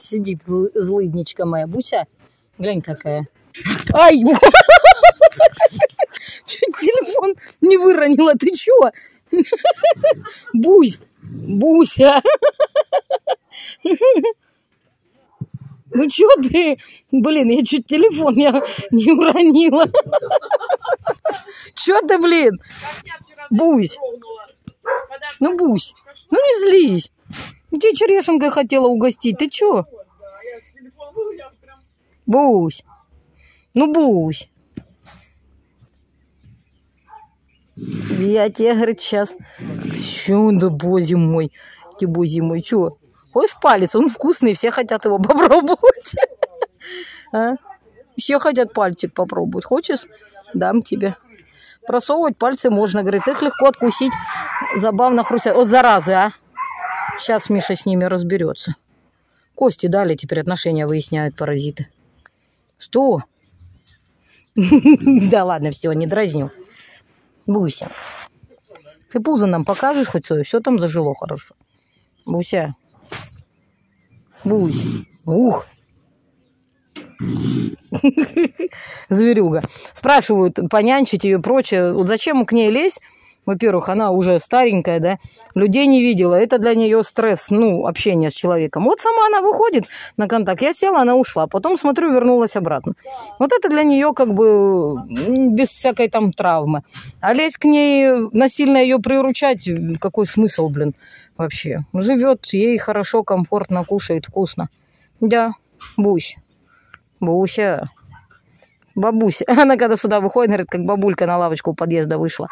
Сидит зл- злыдничка моя. Буся, глянь какая. Ай! Чуть телефон не выронила. Ты чё? Бусь! Буся! Ну чё ты? Блин, я чуть телефон я не уронила. Чё ты, блин? Бусь! Ну, Бусь, ну не злись. Тебе черешенкой хотела угостить. Ты чё? Бусь. Ну, Бусь. Я тебе, говорит, сейчас... Чё, да боже мой. Ты боже мой, чё? Хочешь палец? Он вкусный, все хотят его попробовать. А? Все хотят пальчик попробовать. Хочешь? Дам тебе. Просовывать пальцы можно, говорит, их легко откусить. Забавно хрустят. Вот заразы, а. Сейчас Миша с ними разберется. Кости дали, теперь отношения выясняют паразиты. Что? Да ладно, все, не дразню. Буся. Ты пузо нам покажешь хоть свое? Все там зажило хорошо. Буся. Бусь. Ух. Зверюга. Спрашивают, понянчить ее и прочее. Вот зачем к ней лезть? Во-первых, она уже старенькая, да, людей не видела. Это для нее стресс, ну, общение с человеком. Вот сама она выходит на контакт. Я села, она ушла. Потом, смотрю, вернулась обратно. Вот это для нее как бы без всякой там травмы. А лезть к ней, насильно ее приручать, какой смысл, блин, вообще? Живет, ей хорошо, комфортно, кушает вкусно. Да, Бусь. Буся. Бабуся. Она когда сюда выходит, говорит, как бабулька на лавочку у подъезда вышла.